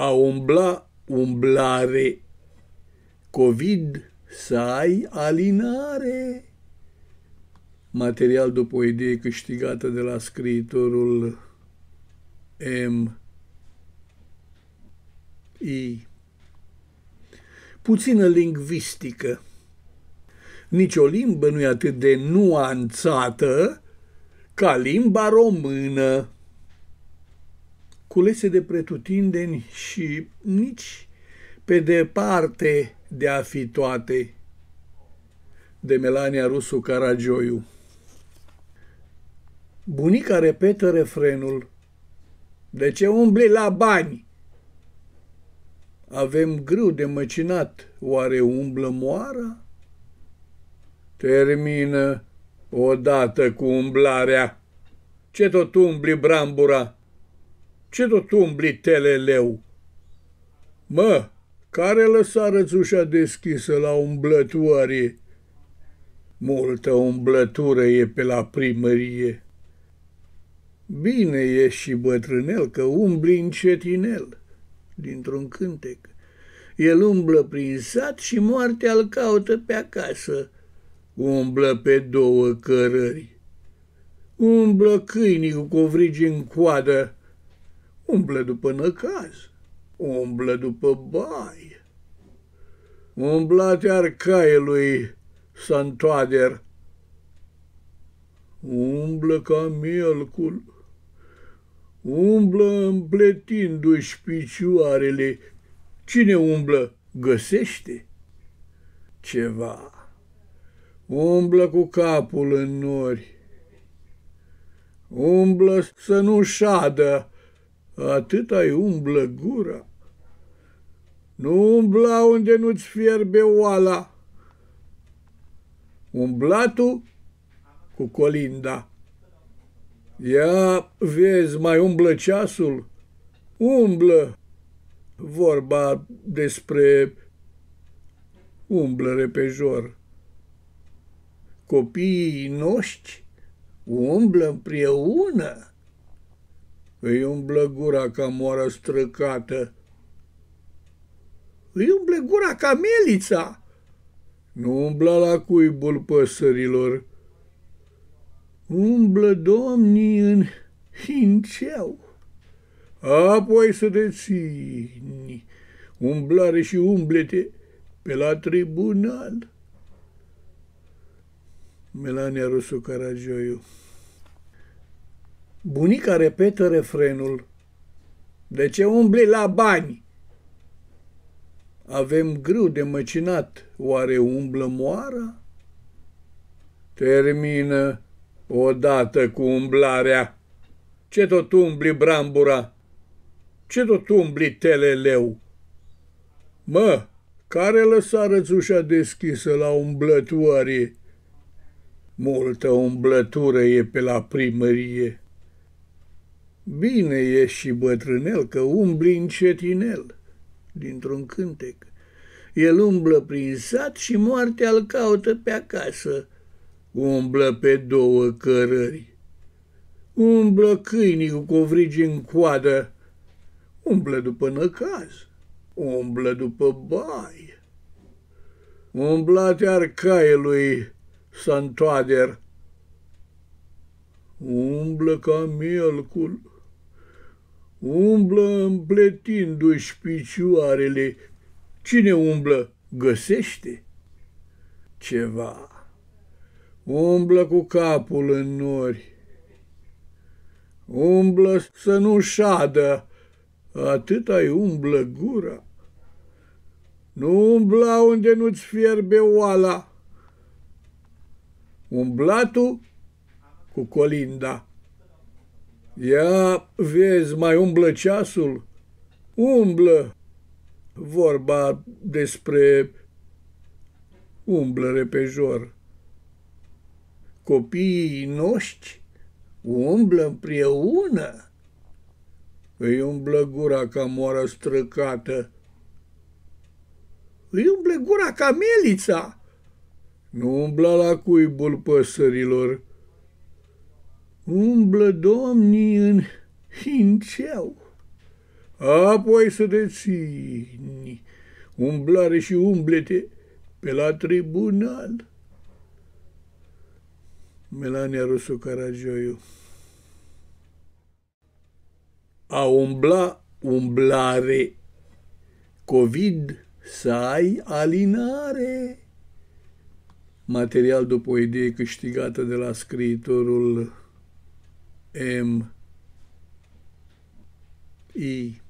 a umbla umblare, COVID să ai alinare. Material după o idee câștigată de la scriitorul M. I. Puțină lingvistică. Nici o limbă nu e atât de nuanțată ca limba română culese de pretutindeni și nici pe departe de a fi toate, de Melania Rusu Caragioiu. Bunica repetă refrenul, De ce umbli la bani? Avem grâu de măcinat, oare umblă moara? Termină odată cu umblarea. Ce tot umbli brambura? Ce tot umbli teleleu? Mă, care lăsa rățușa deschisă la umblătoare? Multă umblătură e pe la primărie. Bine e și bătrânel că umbli încetinel, dintr-un cântec. El umblă prin sat și moartea îl caută pe acasă. Umblă pe două cărări. Umblă câinii cu covrigi în coadă, umblă după năcaz, umblă după bai. Umblate arcaiului Santoader, umblă ca mielcul, umblă împletindu-și picioarele. Cine umblă, găsește ceva. Umblă cu capul în nori, umblă să nu șadă, atât ai umblă gura. Nu umbla unde nu-ți fierbe oala. Umblatul cu colinda. Ia, vezi, mai umblă ceasul? Umblă. Vorba despre umblă repejor. Copiii noștri umblă împreună îi umblă gura ca moară străcată. Îi umblă gura ca melița. Nu umbla la cuibul păsărilor. Umblă domnii în hinceu. Apoi să te țini, umblare și umblete pe la tribunal. Melania Rusu Caragioiu Bunica repetă refrenul. De ce umbli la bani? Avem grâu de măcinat, oare umblă moara? Termină odată cu umblarea. Ce tot umbli brambura? Ce tot umbli teleleu? Mă, care lăsa rățușa deschisă la umblătoare? Multă umblătură e pe la primărie. Bine e și bătrânel că umbli încetinel, dintr-un cântec. El umblă prin sat și moartea îl caută pe acasă. Umblă pe două cărări. Umblă câinii cu covrigi în coadă. Umblă după năcaz. Umblă după bai. Umblate arcaiului Santoader. Umblă ca mielcul umblă împletindu-și picioarele. Cine umblă, găsește ceva. Umblă cu capul în nori. Umblă să nu șadă, atât ai umblă gura. Nu umbla unde nu-ți fierbe oala. Umblatul cu colinda. Ia, vezi, mai umblă ceasul? Umblă. Vorba despre umblă repejor. Copiii noștri umblă împreună. Îi umblă gura ca moară străcată. Îi umblă gura ca melița. Nu umbla la cuibul păsărilor umblă domnii în hinceu. apoi să dețini umblare și umblete pe la tribunal. Melania Rusu Caragioiu A umbla umblare COVID să ai alinare. Material după o idee câștigată de la scriitorul M. I.